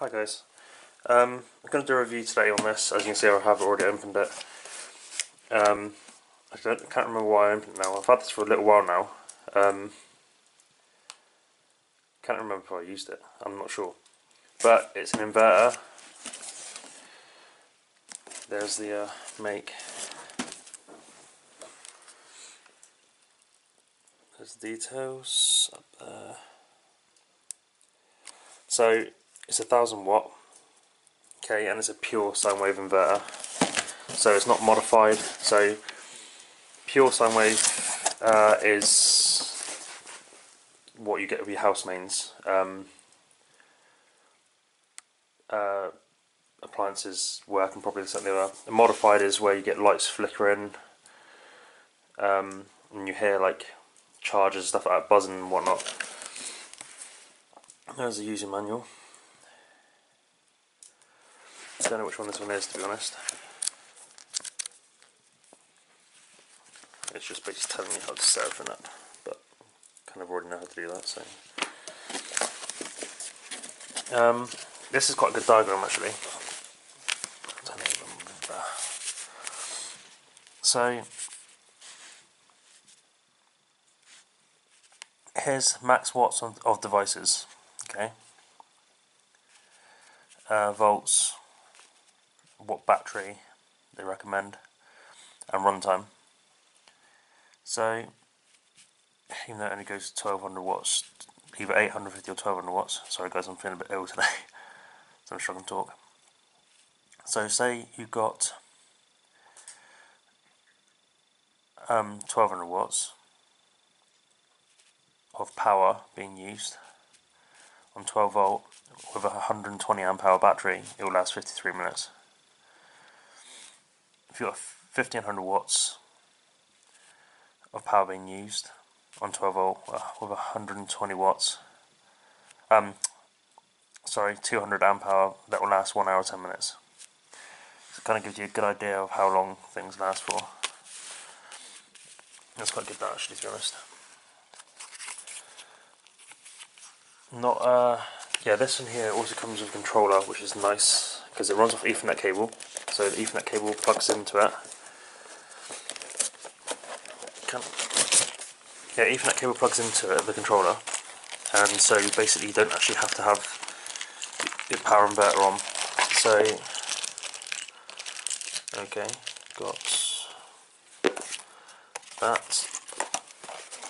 Hi guys, um, I'm going to do a review today on this. As you can see, I have already opened it. Um, I don't, can't remember why I opened it now. I've had this for a little while now. Um, can't remember if I used it. I'm not sure, but it's an inverter. There's the uh, make. There's the details up there. So it's a thousand watt, okay, and it's a pure sine wave inverter. So it's not modified. So pure sine wave uh, is what you get with your house mains. Um, uh, appliances working properly, something like that. modified is where you get lights flickering, um, and you hear like chargers, stuff like that, buzzing and whatnot. There's the user manual. Don't know which one this one is to be honest. It's just basically telling me how to set everything up, but kind of already know how to do that. So um, this is quite a good diagram actually. So here's max watts of, of devices. Okay. Uh, volts, what battery they recommend, and runtime. So, even though it only goes to 1200 watts, either 850 or 1200 watts. Sorry guys, I'm feeling a bit ill today, so I'm struggling to talk. So, say you've got um, 1200 watts of power being used on 12 volt with a 120 amp hour battery, it will last 53 minutes. If you've got 1500 watts of power being used on 12 volt uh, with 120 watts, um, sorry, 200 amp hour, that will last 1 hour 10 minutes. So it kind of gives you a good idea of how long things last for. That's quite good that actually to be honest. Not uh yeah this one here also comes with a controller which is nice because it runs off Ethernet cable so the Ethernet cable plugs into it. Yeah Ethernet cable plugs into it the controller and so basically you don't actually have to have your power inverter on so okay got that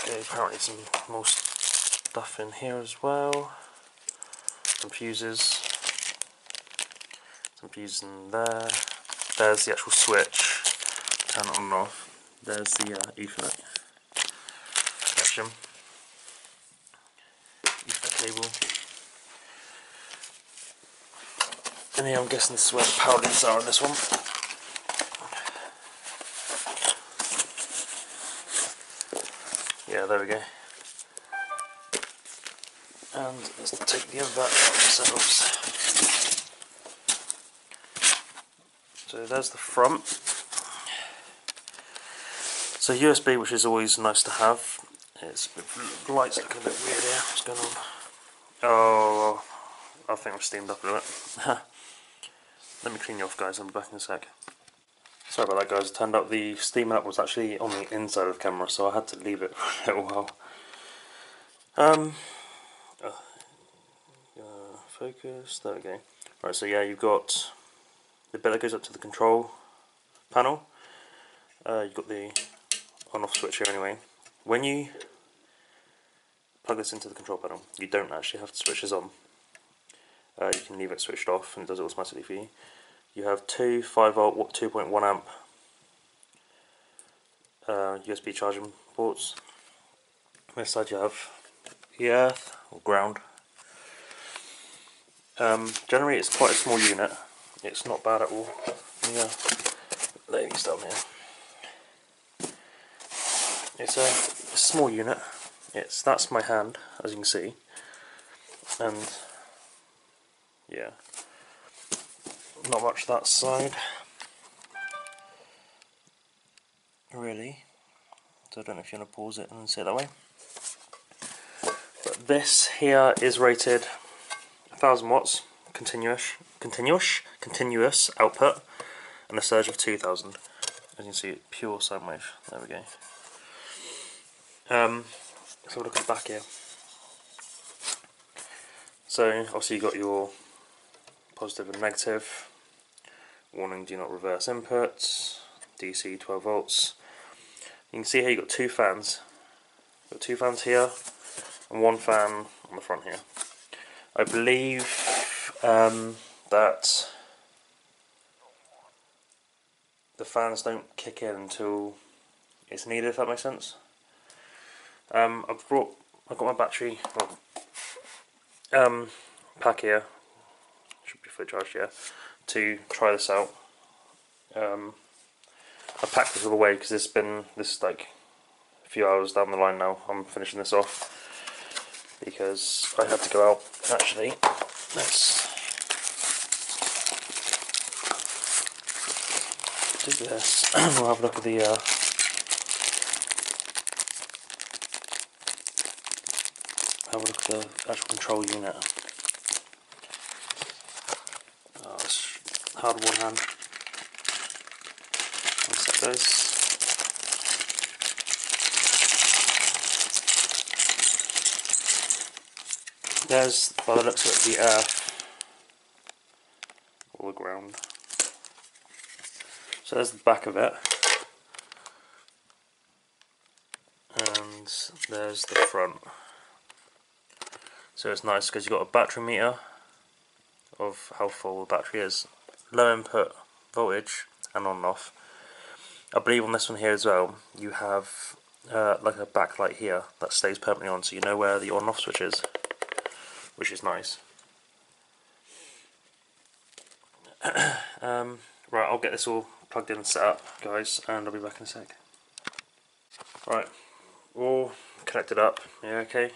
okay apparently some more stuff in here as well. Some fuses. Some fuses in there. There's the actual switch. Turn it on and off. There's the uh, Ethernet connection. Ethernet cable. And here I'm guessing this is where the power leads are on this one. Yeah, there we go and let's take the inverter out ourselves. So there's the front. So USB, which is always nice to have. It's the lights looking a bit weird here. What's going on? Oh, I think I've steamed up a bit. Let me clean you off, guys. I'll be back in a sec. Sorry about that, guys. It turned out the steam up was actually on the inside of the camera, so I had to leave it for a little while. Um, focus, there we go. Right, so yeah, you've got the that goes up to the control panel. Uh, you've got the on-off switch here anyway. When you plug this into the control panel, you don't actually have to switch this on. Uh, you can leave it switched off and it does it automatically for you. You have two 5 volt 2.1 amp uh, USB charging ports. On this side you have the earth or ground um, generally it's quite a small unit, it's not bad at all. Yeah, lay these down here. It's a, a small unit, it's that's my hand as you can see, and yeah, not much that side really. So I don't know if you want to pause it and see it that way. But this here is rated 1000 watts continuous, continuous, continuous output, and a surge of 2000. As you can see, pure sine wave. There we go. Um, so look at the back here. So obviously you've got your positive and negative. Warning: Do not reverse inputs. DC 12 volts. You can see here you've got two fans. You've Got two fans here and one fan on the front here. I believe um, that the fans don't kick in until it's needed. If that makes sense. Um, I've brought. I've got my battery. Well, um, pack here. Should be fully charged here. To try this out. Um, I packed this all away because it's been this is like a few hours down the line now. I'm finishing this off because I had to go out. Actually, let's do this. we'll have a look at the. Uh, have a look at the actual control unit. Oh, it's hard one hand. Sec, guys. There's, by the looks of it, the earth, or the ground. So there's the back of it. And there's the front. So it's nice because you've got a battery meter of how full the battery is. Low input voltage and on and off. I believe on this one here as well, you have uh, like a backlight here that stays permanently on so you know where the on off switch is which is nice. um, right, I'll get this all plugged in and set up, guys, and I'll be back in a sec. Right, all connected up, yeah, okay.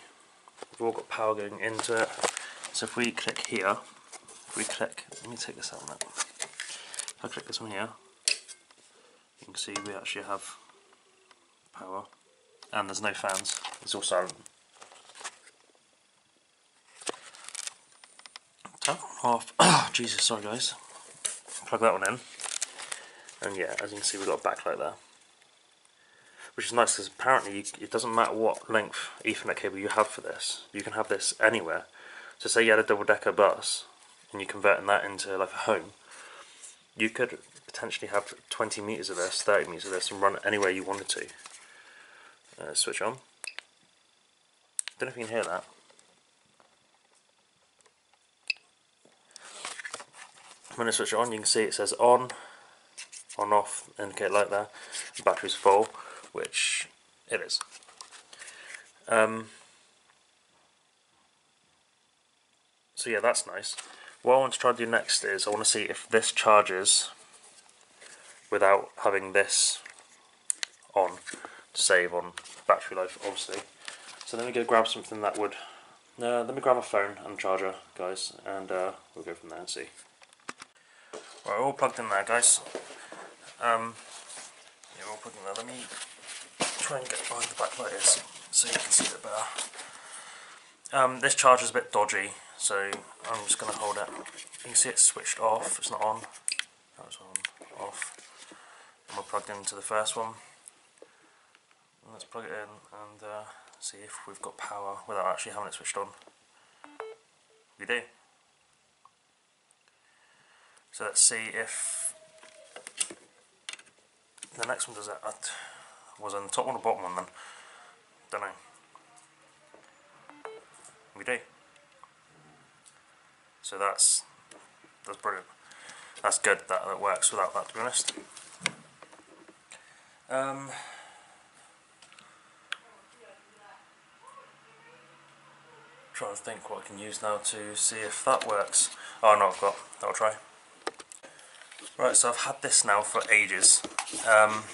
We've all got power going into it. So if we click here, if we click, let me take this out now. If I click this one here, you can see we actually have power, and there's no fans, it's all silent. turn off. Jesus, sorry guys. Plug that one in. And yeah, as you can see, we've got a backlight there. Which is nice because apparently you, it doesn't matter what length Ethernet cable you have for this. You can have this anywhere. So say you had a double decker bus and you're converting that into like a home. You could potentially have 20 meters of this, 30 meters of this, and run it anywhere you wanted to. Uh, switch on. Don't know if you can hear that. when I switch it on you can see it says on, on off, indicate like that, the battery's full, which it is. Um, so yeah, that's nice. What I want to try to do next is I want to see if this charges without having this on to save on battery life, obviously. So let me go grab something that would. Uh, let me grab a phone and charger, guys, and uh, we'll go from there and see. Right, all plugged in there, guys. Um, yeah, all plugged in there. Let me try and get behind the back like this so you can see it better. Um, this charger is a bit dodgy, so I'm just going to hold it. You can see it's switched off, it's not on. That was on, off. And we're plugged into the first one. And let's plug it in and uh, see if we've got power without actually having it switched on. We do. So let's see if the next one does that. Was on the top one or bottom one then? Don't know. We do. So that's that's brilliant. That's good that it works without that to be honest. Um, trying to think what I can use now to see if that works. Oh no, I've got. I'll try. Right, so I've had this now for ages. Um,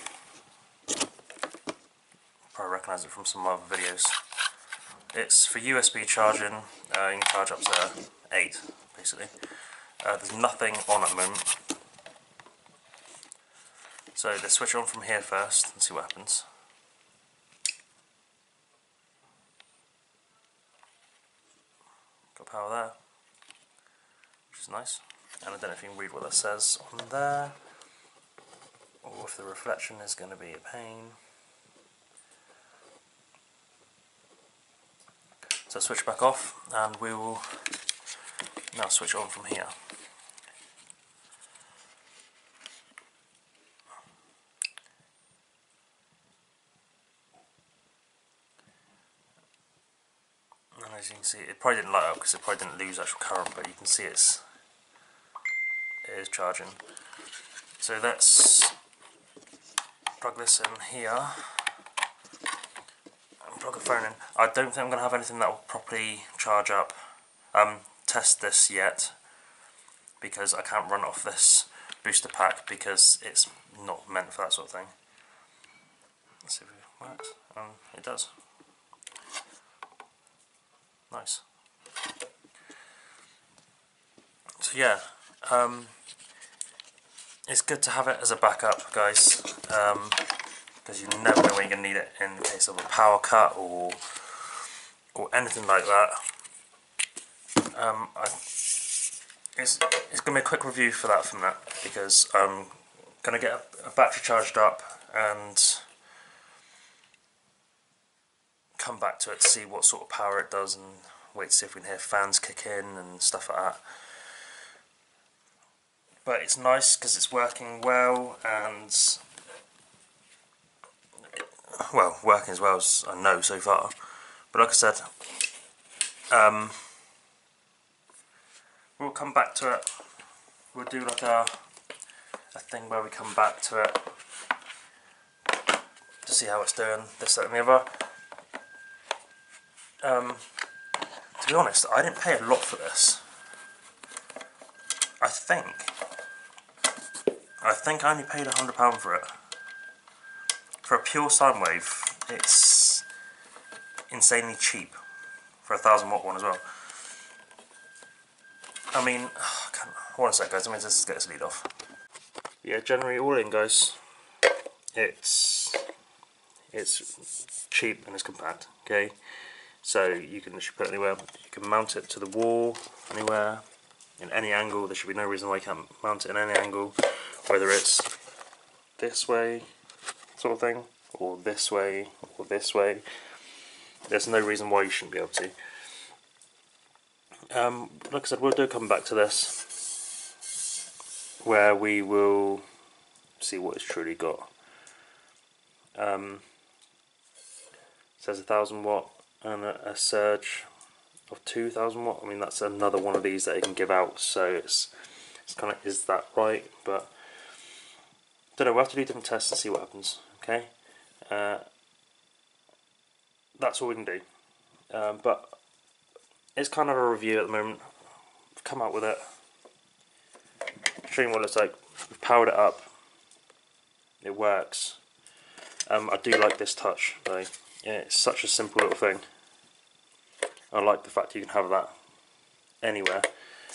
probably recognise it from some other videos. It's for USB charging, uh, you can charge up to 8 basically. Uh, there's nothing on at the moment. So let's switch on from here first and see what happens. Got power there, which is nice. And I don't know if you can read what that says on there, or if the reflection is going to be a pain. So switch back off, and we will now switch on from here. And as you can see, it probably didn't light up because it probably didn't lose actual current, but you can see it's it is charging. So let's plug this in here and plug a phone in. I don't think I'm going to have anything that will properly charge up, um, test this yet because I can't run off this booster pack because it's not meant for that sort of thing. Let's see if it works. Um, it does. Nice. So yeah, um, it's good to have it as a backup, guys, because um, you never know when you're going to need it in case of a power cut or or anything like that. Um, I, it's it's going to be a quick review for that from that because I'm going to get a, a battery charged up and come back to it to see what sort of power it does and wait to see if we can hear fans kick in and stuff like that. But it's nice because it's working well and well, working as well as I know so far. But like I said, um, we'll come back to it. We'll do like a a thing where we come back to it to see how it's doing, this, that and the other. Um, to be honest, I didn't pay a lot for this. I think. I think I only paid a hundred pound for it. For a pure sine wave, it's insanely cheap. For a thousand watt one as well. I mean, one sec guys, let me just get this lead off. Yeah, generally all in guys, it's it's cheap and it's compact, okay? So you can literally put it anywhere. You can mount it to the wall anywhere, in any angle. There should be no reason why you can't mount it in any angle, whether it's this way, sort of thing, or this way, or this way. There's no reason why you shouldn't be able to. Um, like I said, we'll do come back to this, where we will see what it's truly got. Um, says a thousand watt and a, a surge of 2000 watt. I mean that's another one of these that you can give out so it's it's kind of is that right? But don't know we'll have to do different tests and see what happens okay? Uh, that's all we can do. Um, but it's kind of a review at the moment. I've come out with it. Showing what it's like. We've powered it up. It works. Um, I do like this touch though. It's such a simple little thing. I like the fact you can have that anywhere.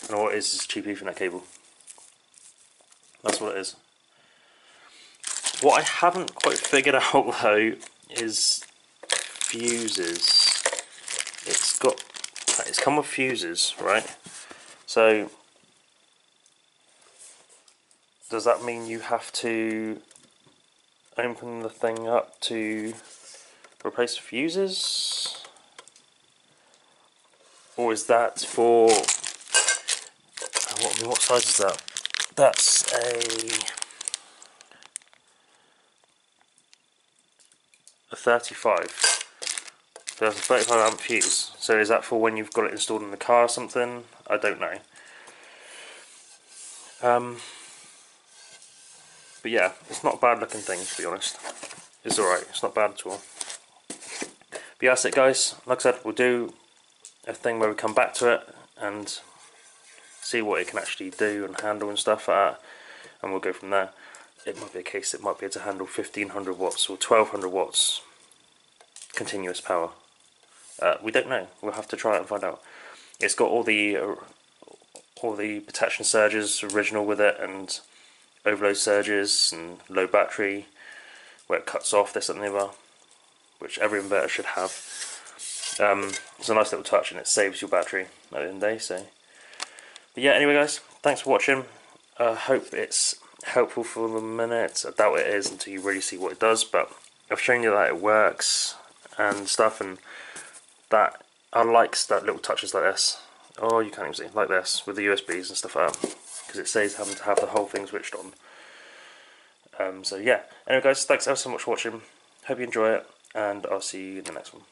And all it is is cheap Ethernet cable. That's what it is. What I haven't quite figured out though is fuses. It's got it's come with fuses, right? So does that mean you have to open the thing up to replace the fuses? Or is that for... What, what size is that? That's a... A 35. There's a 35 amp fuse. So is that for when you've got it installed in the car or something? I don't know. Um, but yeah, it's not a bad looking thing to be honest. It's alright, it's not bad at all. But yeah, that's it guys. Like I said, we'll do a thing where we come back to it and see what it can actually do and handle and stuff like that. And we'll go from there. It might be a case it might be able to handle 1500 watts or 1200 watts continuous power. Uh, we don't know. We'll have to try it and find out. It's got all the uh, all the protection surges original with it and overload surges and low battery where it cuts off this and the other which every inverter should have. Um, it's a nice little touch and it saves your battery at the end of the day. So, but yeah, anyway, guys, thanks for watching. I uh, hope it's helpful for the minute. I doubt it is until you really see what it does, but I've shown you that it works and stuff, and that I like that little touches like this. Oh, you can't even see like this with the USBs and stuff like that because it saves having to have the whole thing switched on. Um, so yeah. Anyway, guys, thanks ever so much for watching. Hope you enjoy it, and I'll see you in the next one.